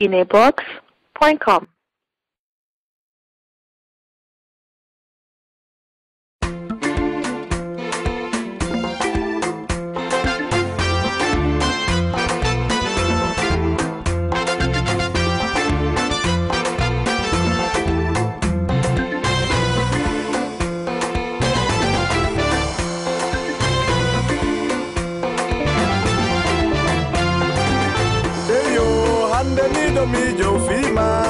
guineablocks.com. me de ouvir mais.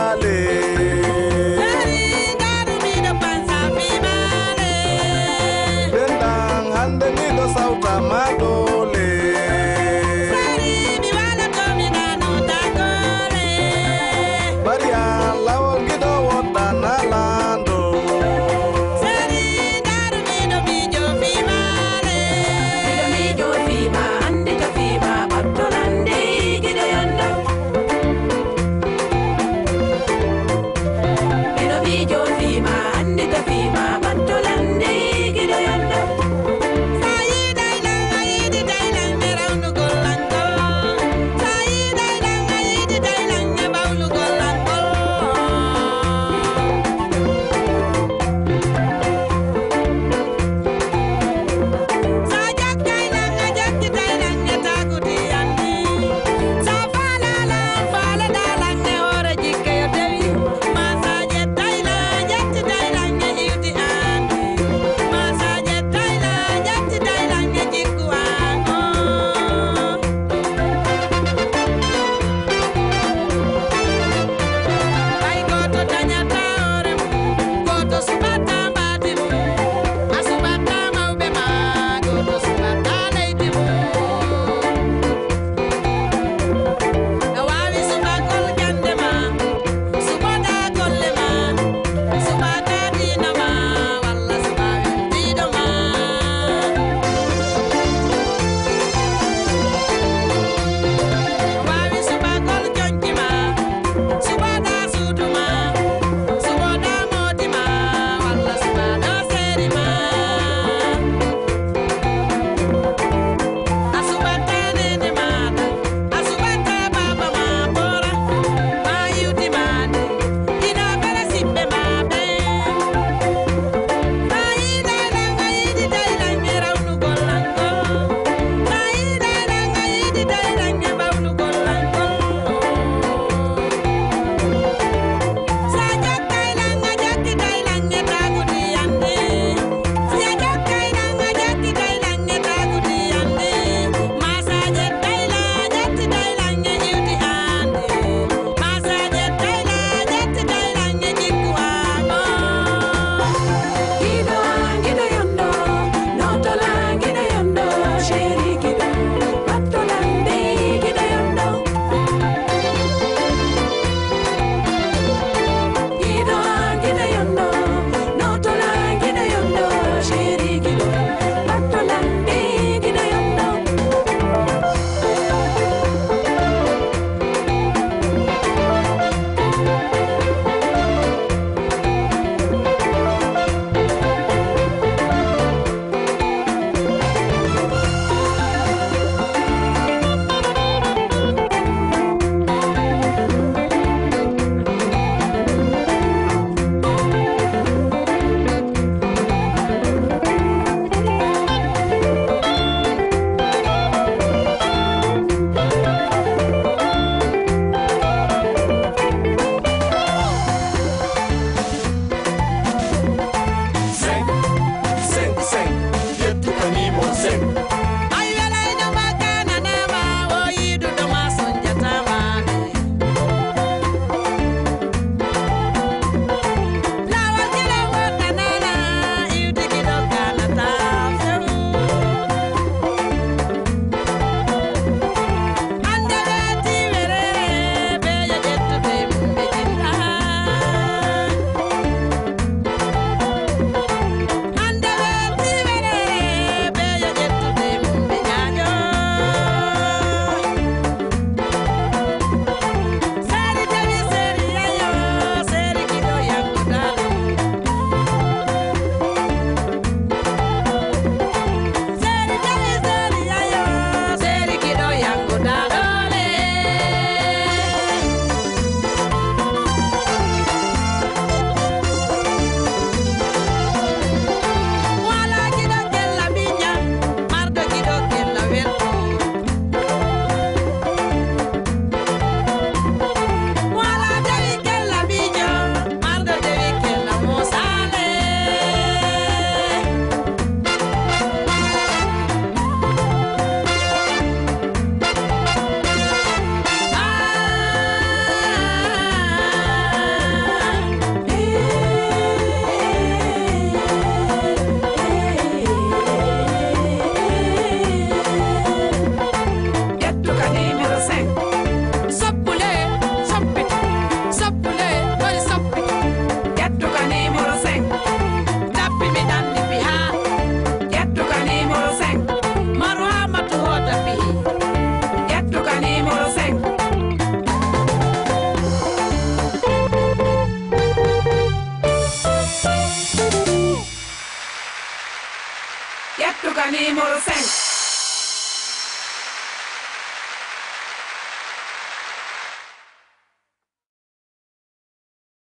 やっとかねえもろせん